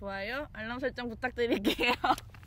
좋아요, 알람 설정 부탁드릴게요.